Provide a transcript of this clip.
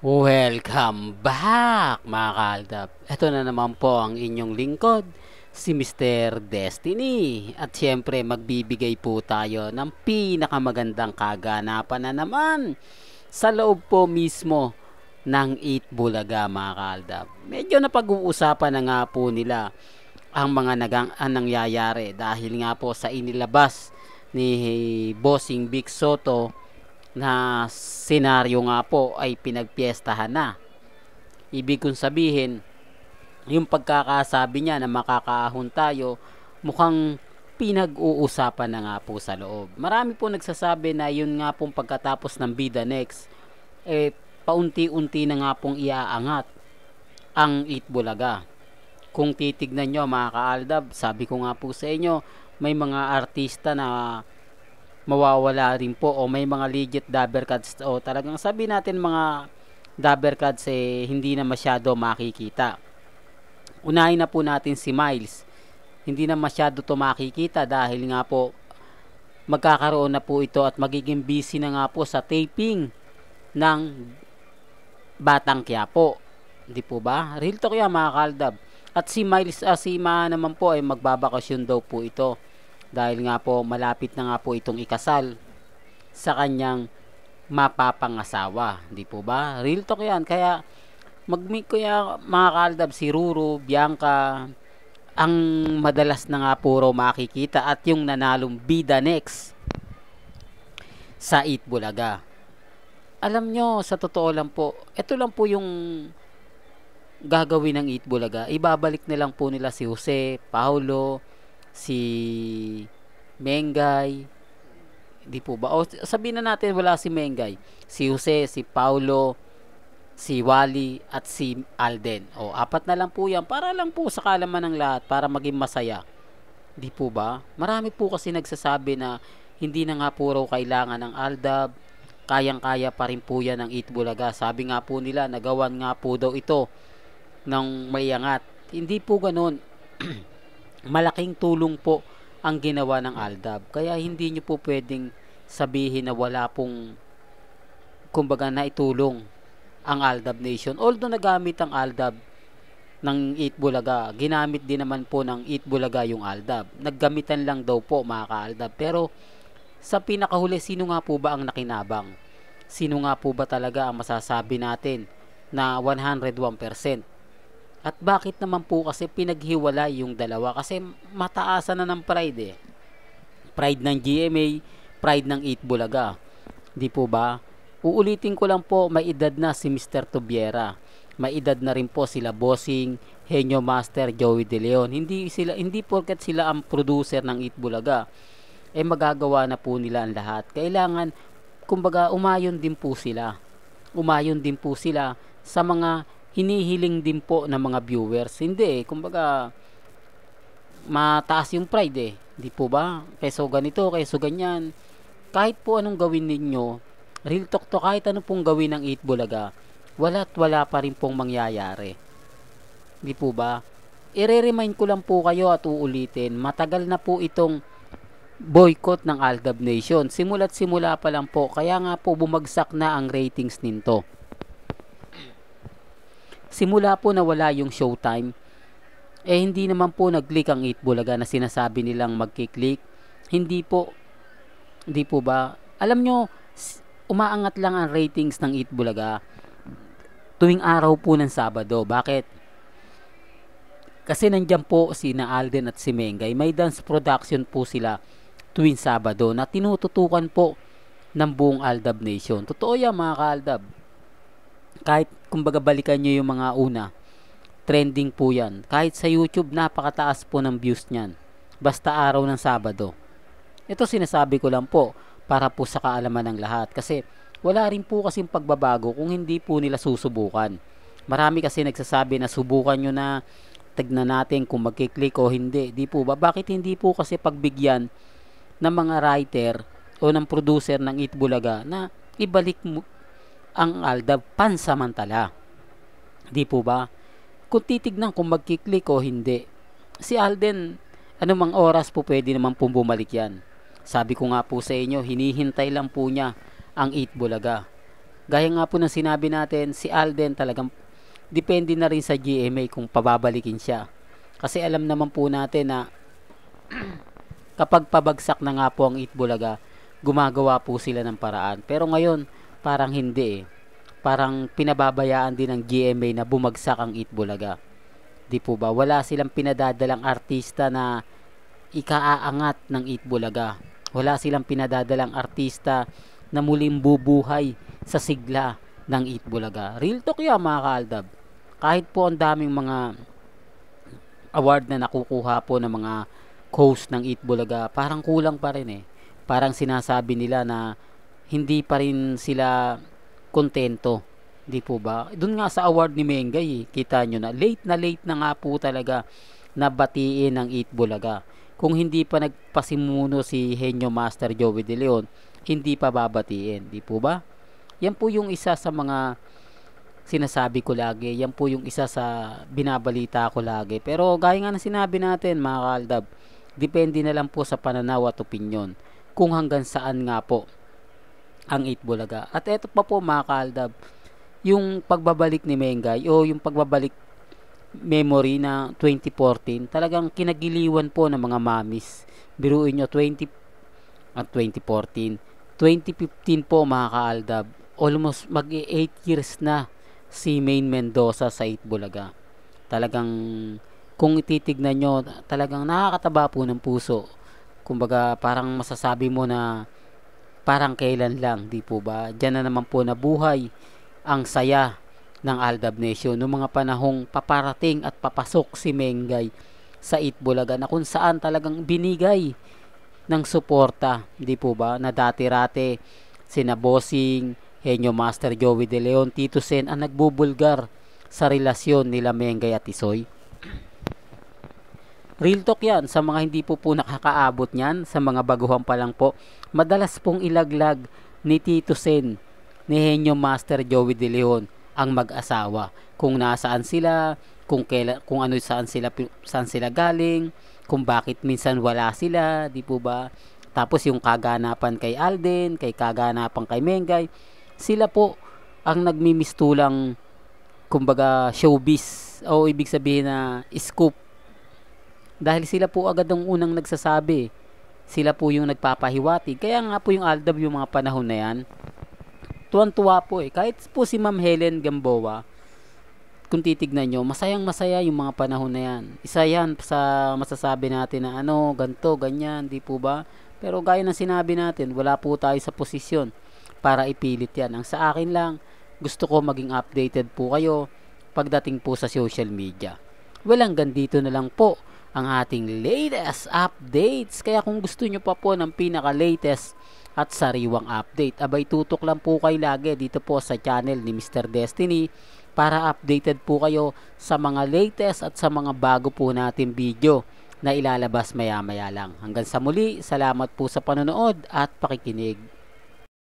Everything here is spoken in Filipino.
Welcome back mga kaaldab. Ito na naman po ang inyong lingkod, si Mr. Destiny. At syempre magbibigay po tayo ng pinakamagandang kaganapan na naman sa loob po mismo ng 8 Bulaga mga kaaldab. Medyo napag-uusapan na nga po nila ang mga nagang ang nangyayari dahil nga po sa inilabas ni Bossing Big Soto na senaryo nga po ay pinagpiestahan na. Ibig kong sabihin, yung pagkakasabi niya na makakaahon tayo, mukhang pinag-uusapan na nga po sa loob. Marami po nagsasabi na yun nga pong pagkatapos ng Bida Next, eh, paunti-unti na nga pong iaangat ang Itbulaga. Kung titignan nyo mga kaaldab, sabi ko nga po sa inyo, may mga artista na mawawala rin po o may mga legit dabber cards o talagang sabi natin mga dabber cards eh hindi na masyado makikita. Unahin na po natin si Miles. Hindi na masyado to makikita dahil nga po magkakaroon na po ito at magiging busy na nga po sa taping ng Batang Quiapo. Hindi po ba? Real talk yan mga kaldab. At si Miles uh, si Ma naman po ay magbabakasyon daw po ito dahil nga po malapit na nga po itong ikasal sa kanyang mapapangasawa. Di po ba? Real talk yan. Kaya mag-meet ko ya mga kaldab si Ruru, Bianca, ang madalas na nga puro makikita at yung nanalong bida next sa Eat Bulaga. Alam nyo, sa totoo lang po, ito lang po yung gagawin ng Eat Bulaga. Ibabalik na lang po nila si Jose, Paulo, si Mengay, di po ba? O sabihin na natin wala si Mengay, si Jose, si Paulo, si Wally at si Alden. O apat na lang po yan para lang po sa kalaman ng lahat para maging masaya. Di po ba? Marami po kasi nagsasabi na hindi na nga po raw kailangan ng Aldab, kayang-kaya pa rin po yan ng Itbulaga. Sabi nga po nila, nagawan nga po daw ito ng mayangat. Hindi po ganun. malaking tulong po ang ginawa ng Aldab. Kaya hindi nyo po pwedeng sabihin na wala pong kumbaga na itulong ang Aldab Nation. Although nagamit ang Aldab ng Itbulaga, ginamit din naman po ng Itbulaga yung Aldab. Naggamitan lang daw po mga ka-Aldab. Pero sa pinakahuli, sino nga po ba ang nakinabang? Sino nga po ba talaga ang masasabi natin na 101%? At bakit naman po kasi pinaghiwalay yung dalawa? Kasi mataasan na ng pride eh. Pride ng GMA, pride ng 8 Bulaga. Di po ba? Uulitin ko lang po, may edad na si Mr. Tubiera. May edad na rin po sila Bossing, Henyo Master, Joey De Leon. Hindi sila hindi porket sila ang producer ng 8 Bulaga. Eh magagawa na po nila ang lahat. Kailangan kumbaga umayon din po sila. Umayon din po sila sa mga hinihiling din po ng mga viewers. Hindi eh, kumbaga mataas yung pride eh. Di po ba? Keso ganito, keso ganyan. Kahit po anong gawin ninyo, real talk to kahit ano pong gawin ng 8 Bulaga, wala't wala pa rin pong mangyayari. Di po ba? I-remind ko lang po kayo at uulitin, matagal na po itong boycott ng Aldab Nation. Simula't simula pa lang po, kaya nga po bumagsak na ang ratings nito simula po na wala yung showtime, eh hindi naman po nag-click ang 8 Bulaga na sinasabi nilang magki-click. Hindi po. Hindi po ba? Alam nyo, umaangat lang ang ratings ng 8 Bulaga tuwing araw po ng Sabado. Bakit? Kasi nandyan po si na Alden at si Mengay. May dance production po sila tuwing Sabado na tinututukan po ng buong Aldab Nation. Totoo yan mga ka-Aldab kahit kumbaga balikan nyo yung mga una, trending po yan. Kahit sa YouTube, napakataas po ng views niyan. Basta araw ng Sabado. Ito sinasabi ko lang po para po sa kaalaman ng lahat. Kasi wala rin po kasing pagbabago kung hindi po nila susubukan. Marami kasi nagsasabi na subukan nyo na tignan natin kung magkiklik o hindi. Di po ba? Bakit hindi po kasi pagbigyan ng mga writer o ng producer ng Itbulaga na ibalik mo, ang Aldab pansamantala. Di po ba? Kung titignan kung magkiklik o hindi, si Alden, anumang oras po pwede naman pong bumalik yan. Sabi ko nga po sa inyo, hinihintay lang po niya ang 8 Bulaga Gaya nga po ng sinabi natin, si Alden talagang depende na rin sa GMA kung pababalikin siya. Kasi alam naman po natin na kapag pabagsak na nga po ang Itbulaga, gumagawa po sila ng paraan. Pero ngayon, parang hindi eh. Parang pinababayaan din ng GMA na bumagsak ang Itbulaga. Di po ba? Wala silang pinadadalang artista na ikaaangat ng Itbulaga. Wala silang pinadadalang artista na muling bubuhay sa sigla ng Itbulaga. Real talk yan mga kaaldab. Kahit po ang daming mga award na nakukuha po ng mga host ng Eat Bulaga, parang kulang pa rin eh. Parang sinasabi nila na hindi pa rin sila kontento. Di po ba? Doon nga sa award ni Mengay, eh, kita nyo na late na late na nga po talaga nabatiin ng Eat Bulaga. Kung hindi pa nagpasimuno si Henyo Master Joey De Leon, hindi pa babatiin. Di po ba? Yan po yung isa sa mga sinasabi ko lagi. Yan po yung isa sa binabalita ko lagi. Pero gaya nga na sinabi natin mga kaldab, Depende na lang po sa pananaw at opinyon kung hanggang saan nga po ang Itbulaga. At eto pa po mga kaaldab, yung pagbabalik ni Mengay o yung pagbabalik memory na 2014, talagang kinagiliwan po ng mga mamis. Biruin nyo 20 at 2014. 2015 po mga kaaldab, almost mag 8 years na si Main Mendoza sa Itbulaga. Talagang kung ititignan nyo, talagang nakakataba po ng puso. Kumbaga, parang masasabi mo na parang kailan lang, di po ba? Diyan na naman po nabuhay ang saya ng Aldab Nation noong mga panahong paparating at papasok si Mengay sa Itbulaga na kung saan talagang binigay ng suporta, di po ba? Na dati-rate sina Bossing, Henyo Master Joey De Leon, Tito Sen ang nagbubulgar sa relasyon nila Mengay at Isoy. Real talk yan sa mga hindi po po nakakaabot niyan, sa mga baguhan pa lang po. Madalas pong ilaglag ni Tito Sen, ni Henyo Master Joey De Leon ang mag-asawa. Kung nasaan sila, kung kailan, kung ano saan sila saan sila galing, kung bakit minsan wala sila, di po ba? Tapos yung kaganapan kay Alden, kay kaganapan kay Mengay, sila po ang nagmimistulang kumbaga showbiz o ibig sabihin na scoop dahil sila po agad ang unang nagsasabi. Sila po yung nagpapahiwatig. Kaya nga po yung Aldab yung mga panahon na yan. Tuwan-tuwa po eh. Kahit po si Ma'am Helen Gamboa, kung titignan nyo, masayang masaya yung mga panahon na yan. Isa yan sa masasabi natin na ano, ganto, ganyan, di po ba? Pero gaya ng sinabi natin, wala po tayo sa posisyon para ipilit yan. Ang sa akin lang, gusto ko maging updated po kayo pagdating po sa social media. Walang gandito na lang po ang ating latest updates. Kaya kung gusto nyo pa po ng pinaka-latest at sariwang update, abay tutok lang po kayo lagi dito po sa channel ni Mr. Destiny para updated po kayo sa mga latest at sa mga bago po natin video na ilalabas maya maya lang. Hanggang sa muli, salamat po sa panonood at pakikinig.